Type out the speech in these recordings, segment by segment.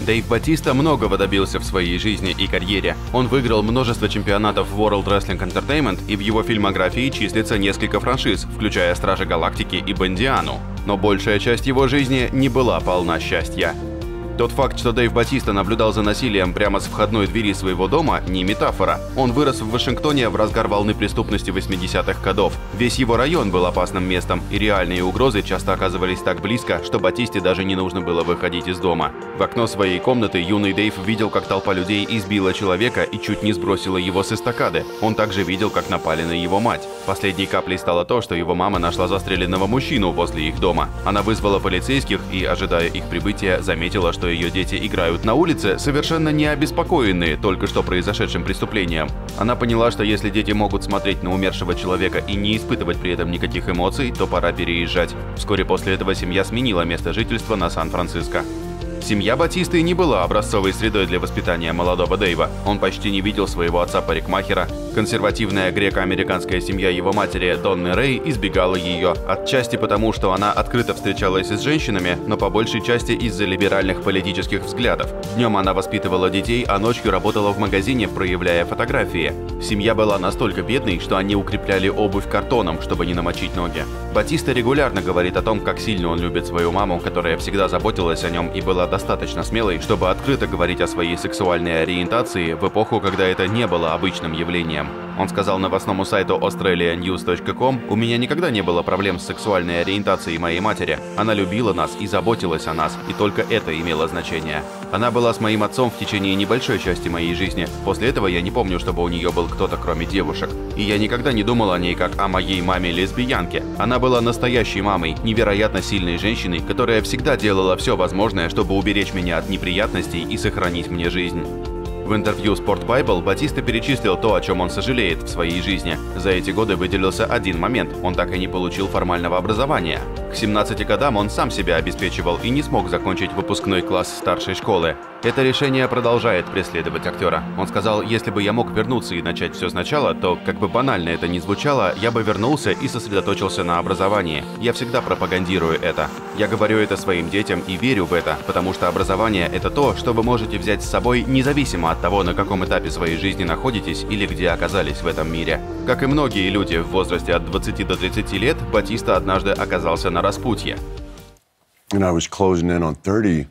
Дэйв Батиста многого добился в своей жизни и карьере. Он выиграл множество чемпионатов World Wrestling Entertainment, и в его фильмографии числится несколько франшиз, включая Стражи Галактики и Бондиану. Но большая часть его жизни не была полна счастья. Тот факт, что Дэйв Батиста наблюдал за насилием прямо с входной двери своего дома, не метафора. Он вырос в Вашингтоне в разгар волны преступности 80-х годов. Весь его район был опасным местом, и реальные угрозы часто оказывались так близко, что Батисте даже не нужно было выходить из дома. В окно своей комнаты юный Дэйв видел, как толпа людей избила человека и чуть не сбросила его с эстакады. Он также видел, как напали на его мать. Последней каплей стало то, что его мама нашла застреленного мужчину возле их дома. Она вызвала полицейских и, ожидая их прибытия, заметила, что ее дети играют на улице, совершенно не обеспокоенные только что произошедшим преступлением. Она поняла, что если дети могут смотреть на умершего человека и не испытывать при этом никаких эмоций, то пора переезжать. Вскоре после этого семья сменила место жительства на Сан-Франциско. Семья Батисты не была образцовой средой для воспитания молодого Дэйва. Он почти не видел своего отца-парикмахера. Консервативная греко-американская семья его матери Донны Рэй избегала ее, отчасти потому, что она открыто встречалась с женщинами, но по большей части из-за либеральных политических взглядов. Днем она воспитывала детей, а ночью работала в магазине, проявляя фотографии. Семья была настолько бедной, что они укрепляли обувь картоном, чтобы не намочить ноги. Батиста регулярно говорит о том, как сильно он любит свою маму, которая всегда заботилась о нем и была достаточно смелой, чтобы открыто говорить о своей сексуальной ориентации в эпоху, когда это не было обычным явлением. Он сказал новостному сайту australianews.com, «У меня никогда не было проблем с сексуальной ориентацией моей матери. Она любила нас и заботилась о нас, и только это имело значение. Она была с моим отцом в течение небольшой части моей жизни. После этого я не помню, чтобы у нее был кто-то кроме девушек. И я никогда не думал о ней как о моей маме-лесбиянке. Она была настоящей мамой, невероятно сильной женщиной, которая всегда делала все возможное, чтобы уберечь меня от неприятностей и сохранить мне жизнь. В интервью Sport Bible Батиста перечислил то, о чем он сожалеет в своей жизни. За эти годы выделился один момент – он так и не получил формального образования. К 17 годам он сам себя обеспечивал и не смог закончить выпускной класс старшей школы. Это решение продолжает преследовать актера. Он сказал, если бы я мог вернуться и начать все сначала, то, как бы банально это ни звучало, я бы вернулся и сосредоточился на образовании. Я всегда пропагандирую это. Я говорю это своим детям и верю в это, потому что образование – это то, что вы можете взять с собой независимо от того, на каком этапе своей жизни находитесь или где оказались в этом мире. Как и многие люди в возрасте от 20 до 30 лет, Батиста однажды оказался на распутье. And I was closing in on 30,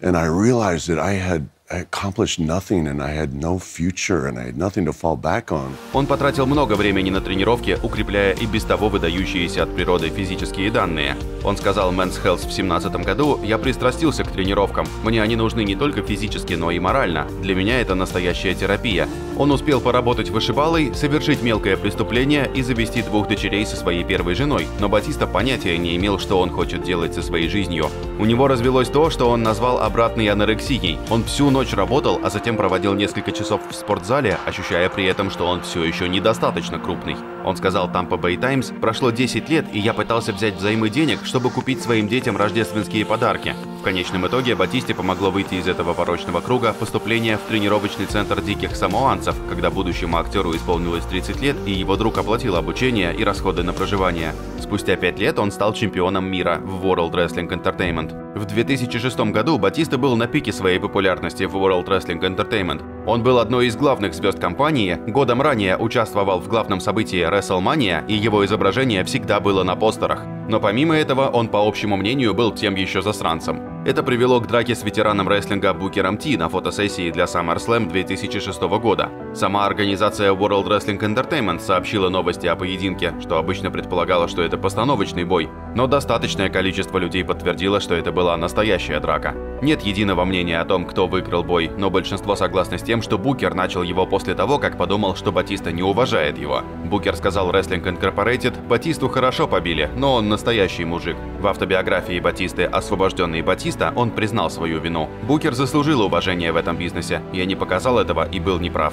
and I realized that I had accomplished nothing and I had no future and I had nothing to fall back on. Он потратил много времени на тренировки, укрепляя и без того выдающиеся от природы физические данные. Он сказал Men's Health в 2017 году, «Я пристрастился к тренировкам. Мне они нужны не только физически, но и морально. Для меня это настоящая терапия». Он успел поработать вышибалой, совершить мелкое преступление и завести двух дочерей со своей первой женой, но Батиста понятия не имел, что он хочет делать со своей жизнью. У него развелось то, что он назвал обратной анорексией. Он всю ночь работал, а затем проводил несколько часов в спортзале, ощущая при этом, что он все еще недостаточно крупный. Он сказал Tampa Bay Times, «Прошло 10 лет, и я пытался взять взаймы денег, чтобы купить своим детям рождественские подарки. В конечном итоге Батисте помогло выйти из этого порочного круга поступление в тренировочный центр диких самоанцев, когда будущему актеру исполнилось 30 лет, и его друг оплатил обучение и расходы на проживание. Спустя 5 лет он стал чемпионом мира в World Wrestling Entertainment. В 2006 году Батиста был на пике своей популярности в World Wrestling Entertainment. Он был одной из главных звезд компании, годом ранее участвовал в главном событии WrestleMania, и его изображение всегда было на постерах. Но помимо этого, он, по общему мнению, был тем еще засранцем. Это привело к драке с ветераном рестлинга Букером Ти на фотосессии для SummerSlam 2006 года. Сама организация World Wrestling Entertainment сообщила новости о поединке, что обычно предполагало, что это постановочный бой, но достаточное количество людей подтвердило, что это была настоящая драка. Нет единого мнения о том, кто выиграл бой, но большинство согласны с тем, что Букер начал его после того, как подумал, что Батиста не уважает его. Букер сказал Wrestling Incorporated, Батисту хорошо побили, но он настоящий мужик. В автобиографии Батисты «Освобожденный Батиста» он признал свою вину. Букер заслужил уважение в этом бизнесе. Я не показал этого и был неправ.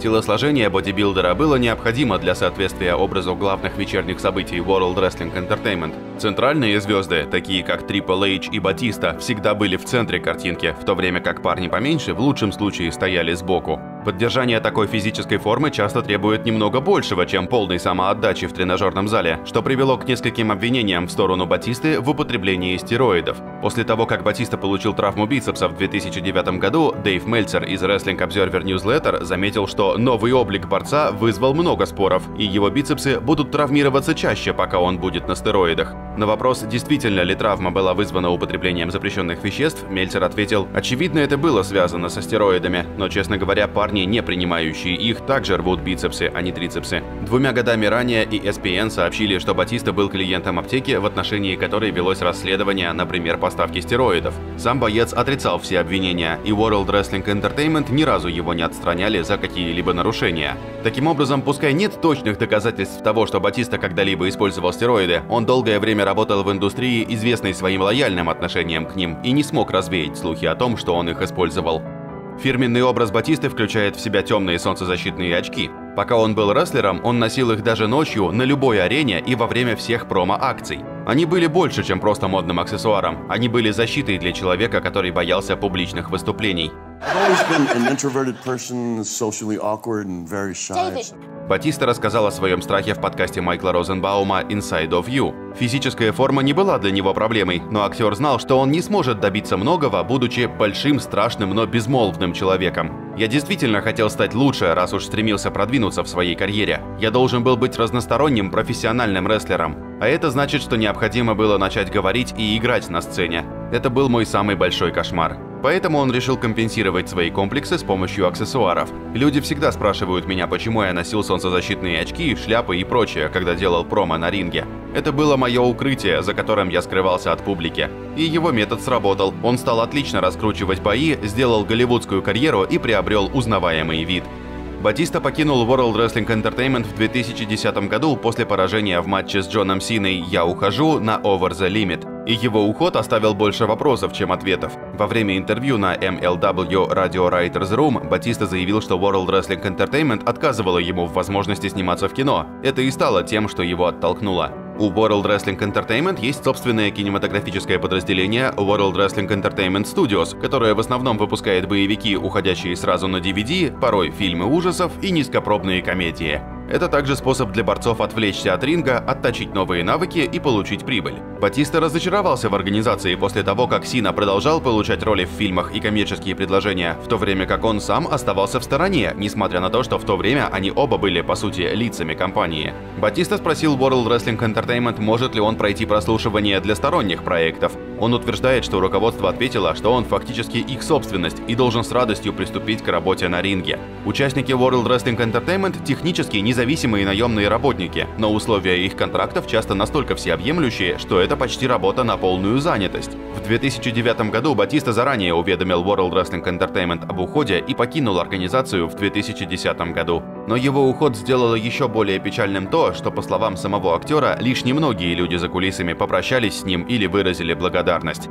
Телосложение бодибилдера было необходимо для соответствия образу главных вечерних событий World Wrestling Entertainment. Центральные звезды, такие как Triple H и Батиста, всегда были в центре картинки, в то время как парни поменьше в лучшем случае стояли сбоку. Поддержание такой физической формы часто требует немного большего, чем полной самоотдачи в тренажерном зале, что привело к нескольким обвинениям в сторону Батисты в употреблении стероидов. После того, как Батиста получил травму бицепса в 2009 году, Дэйв Мельцер из Wrestling Observer Newsletter заметил, что новый облик борца вызвал много споров, и его бицепсы будут травмироваться чаще, пока он будет на стероидах. На вопрос, действительно ли травма была вызвана употреблением запрещенных веществ, Мельцер ответил, очевидно, это было связано со стероидами, но, честно говоря, парни парни, не принимающие их, также рвут бицепсы, а не трицепсы. Двумя годами ранее и ESPN сообщили, что Батиста был клиентом аптеки, в отношении которой велось расследование, например, поставки стероидов. Сам боец отрицал все обвинения, и World Wrestling Entertainment ни разу его не отстраняли за какие-либо нарушения. Таким образом, пускай нет точных доказательств того, что Батиста когда-либо использовал стероиды, он долгое время работал в индустрии, известной своим лояльным отношением к ним, и не смог развеять слухи о том, что он их использовал. Фирменный образ Батисты включает в себя темные солнцезащитные очки. Пока он был рестлером, он носил их даже ночью на любой арене и во время всех промо-акций. Они были больше, чем просто модным аксессуаром. Они были защитой для человека, который боялся публичных выступлений. Батиста рассказал о своем страхе в подкасте Майкла Розенбаума «Inside of You». Физическая форма не была для него проблемой, но актер знал, что он не сможет добиться многого, будучи большим, страшным, но безмолвным человеком. «Я действительно хотел стать лучше, раз уж стремился продвинуться в своей карьере. Я должен был быть разносторонним, профессиональным рестлером. А это значит, что необходимо было начать говорить и играть на сцене. Это был мой самый большой кошмар. Поэтому он решил компенсировать свои комплексы с помощью аксессуаров. Люди всегда спрашивают меня, почему я носил солнцезащитные очки, шляпы и прочее, когда делал промо на ринге. Это было мое укрытие, за которым я скрывался от публики. И его метод сработал. Он стал отлично раскручивать бои, сделал голливудскую карьеру и приобрел узнаваемый вид. Батиста покинул World Wrestling Entertainment в 2010 году после поражения в матче с Джоном Синой «Я ухожу» на Over the Limit. И его уход оставил больше вопросов, чем ответов. Во время интервью на MLW Radio Writers Room Батиста заявил, что World Wrestling Entertainment отказывала ему в возможности сниматься в кино. Это и стало тем, что его оттолкнуло. У World Wrestling Entertainment есть собственное кинематографическое подразделение World Wrestling Entertainment Studios, которое в основном выпускает боевики, уходящие сразу на DVD, порой фильмы ужасов и низкопробные комедии. Это также способ для борцов отвлечься от ринга, отточить новые навыки и получить прибыль. Батиста разочаровался в организации после того, как Сина продолжал получать роли в фильмах и коммерческие предложения, в то время как он сам оставался в стороне, несмотря на то, что в то время они оба были, по сути, лицами компании. Батиста спросил World Wrestling Entertainment, может ли он пройти прослушивание для сторонних проектов. Он утверждает, что руководство ответило, что он фактически их собственность и должен с радостью приступить к работе на ринге. Участники World Wrestling Entertainment технически независимые наемные работники, но условия их контрактов часто настолько всеобъемлющие, что это почти работа на полную занятость. В 2009 году Батиста заранее уведомил World Wrestling Entertainment об уходе и покинул организацию в 2010 году. Но его уход сделало еще более печальным то, что, по словам самого актера, лишь немногие люди за кулисами попрощались с ним или выразили благодарность.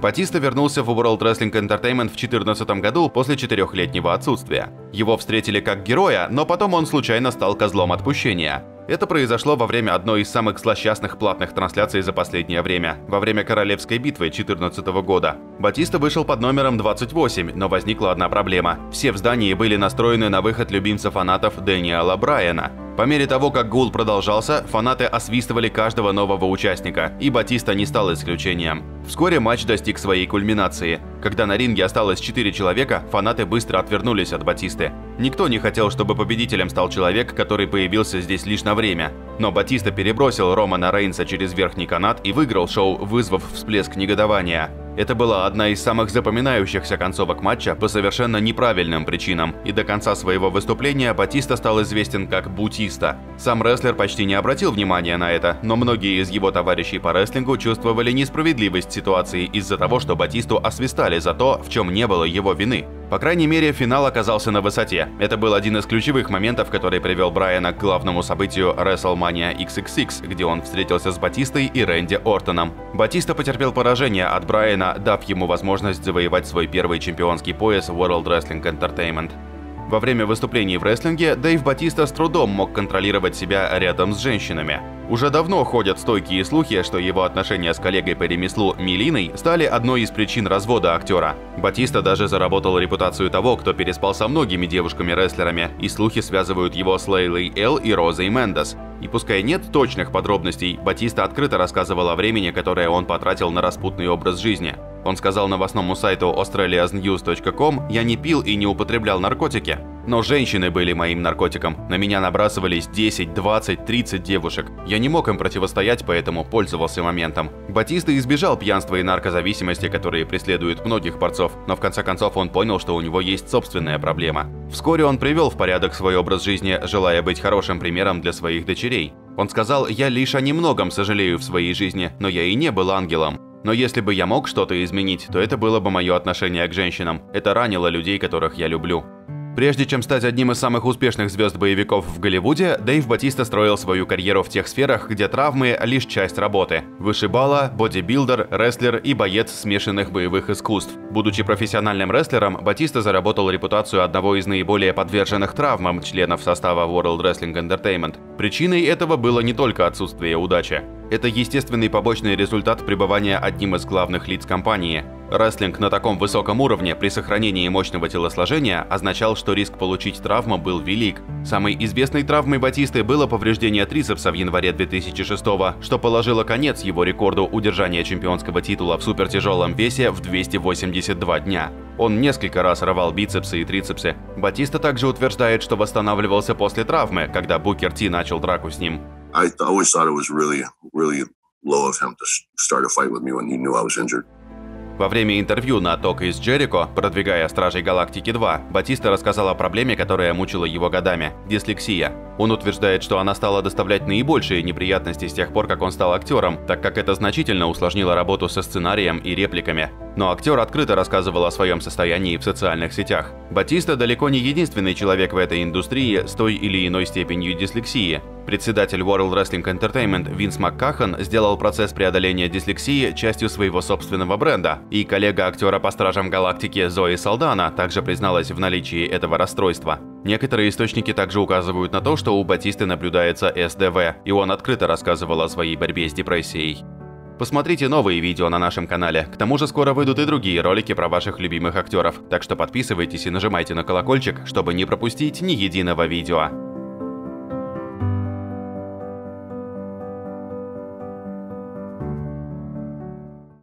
Батиста вернулся в World Wrestling Entertainment в 2014 году после четырехлетнего отсутствия. Его встретили как героя, но потом он случайно стал козлом отпущения. Это произошло во время одной из самых злосчастных платных трансляций за последнее время, во время Королевской битвы 2014 года. Батиста вышел под номером 28, но возникла одна проблема. Все в здании были настроены на выход любимца фанатов Дэниела Брайана. По мере того, как гул продолжался, фанаты освистывали каждого нового участника, и Батиста не стал исключением. Вскоре матч достиг своей кульминации. Когда на ринге осталось 4 человека, фанаты быстро отвернулись от Батисты. Никто не хотел, чтобы победителем стал человек, который появился здесь лишь на время. Но Батиста перебросил Романа Рейнса через верхний канат и выиграл шоу, вызвав всплеск негодования. Это была одна из самых запоминающихся концовок матча по совершенно неправильным причинам, и до конца своего выступления Батиста стал известен как Бутиста. Сам рестлер почти не обратил внимания на это, но многие из его товарищей по рестлингу чувствовали несправедливость ситуации из-за того, что Батисту освистали за то, в чем не было его вины. По крайней мере, финал оказался на высоте. Это был один из ключевых моментов, который привел Брайана к главному событию WrestleMania XXX, где он встретился с Батистой и Рэнди Ортоном. Батиста потерпел поражение от Брайана, дав ему возможность завоевать свой первый чемпионский пояс World Wrestling Entertainment. Во время выступлений в рестлинге Дэйв Батиста с трудом мог контролировать себя рядом с женщинами. Уже давно ходят стойкие слухи, что его отношения с коллегой по ремеслу Милиной стали одной из причин развода актера. Батиста даже заработал репутацию того, кто переспал со многими девушками-рестлерами, и слухи связывают его с Лейлой Эл и Розой Мендес. И пускай нет точных подробностей, Батиста открыто рассказывал о времени, которое он потратил на распутный образ жизни. Он сказал новостному сайту australiasnews.com «Я не пил и не употреблял наркотики, но женщины были моим наркотиком. На меня набрасывались 10, 20, 30 девушек. Я не мог им противостоять, поэтому пользовался моментом». Батиста избежал пьянства и наркозависимости, которые преследуют многих борцов, но в конце концов он понял, что у него есть собственная проблема. Вскоре он привел в порядок свой образ жизни, желая быть хорошим примером для своих дочерей. Он сказал, «Я лишь о немногом сожалею в своей жизни, но я и не был ангелом. Но если бы я мог что-то изменить, то это было бы мое отношение к женщинам. Это ранило людей, которых я люблю. Прежде чем стать одним из самых успешных звезд боевиков в Голливуде, Дэйв Батиста строил свою карьеру в тех сферах, где травмы – лишь часть работы. Вышибала, бодибилдер, рестлер и боец смешанных боевых искусств. Будучи профессиональным рестлером, Батиста заработал репутацию одного из наиболее подверженных травмам членов состава World Wrestling Entertainment. Причиной этого было не только отсутствие удачи. Это естественный побочный результат пребывания одним из главных лиц компании. Рестлинг на таком высоком уровне при сохранении мощного телосложения означал, что риск получить травму был велик. Самой известной травмой Батисты было повреждение трицепса в январе 2006 что положило конец его рекорду удержания чемпионского титула в супертяжелом весе в 282 дня. Он несколько раз рвал бицепсы и трицепсы. Батиста также утверждает, что восстанавливался после травмы, когда Букер Ти начал драку с ним. I always thought it was really, really low of him to start a fight with me when he knew I was injured. Во время интервью на Ток из Джерико, продвигая Стражей Галактики 2, Батиста рассказал о проблеме, которая мучила его годами – дислексия. Он утверждает, что она стала доставлять наибольшие неприятности с тех пор, как он стал актером, так как это значительно усложнило работу со сценарием и репликами. Но актер открыто рассказывал о своем состоянии в социальных сетях. Батиста далеко не единственный человек в этой индустрии с той или иной степенью дислексии. Председатель World Wrestling Entertainment Винс Маккахан сделал процесс преодоления дислексии частью своего собственного бренда, и коллега актера по Стражам Галактики Зои Салдана также призналась в наличии этого расстройства. Некоторые источники также указывают на то, что у Батисты наблюдается СДВ, и он открыто рассказывал о своей борьбе с депрессией. Посмотрите новые видео на нашем канале. К тому же скоро выйдут и другие ролики про ваших любимых актеров. Так что подписывайтесь и нажимайте на колокольчик, чтобы не пропустить ни единого видео.